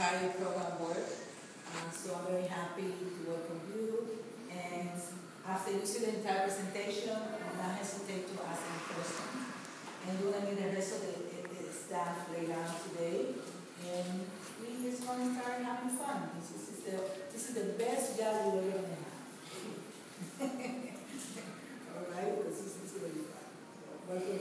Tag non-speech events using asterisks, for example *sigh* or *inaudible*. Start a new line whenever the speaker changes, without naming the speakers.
entire program work. Uh, so I'm very happy to welcome you. And after you see the entire presentation, do not hesitate to ask any questions. And you will meet the rest of the, the staff later on today. And we just want to start having fun. This is, this is, the, this is the best job we ever have. *laughs* All right? Because this is really fun. Welcome.